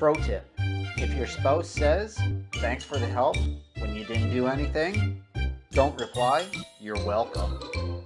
Pro tip if your spouse says, thanks for the help, when you didn't do anything, don't reply, you're welcome.